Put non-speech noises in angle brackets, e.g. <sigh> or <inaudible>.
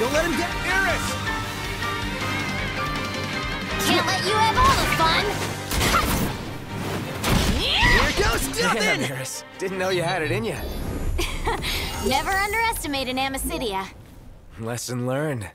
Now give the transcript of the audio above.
Don't let him get Iris! Can't let you have all the fun! Here goes <laughs> Damn, Yeah, Iris. Didn't know you had it in you. <laughs> Never underestimate an Amicitia. Lesson learned.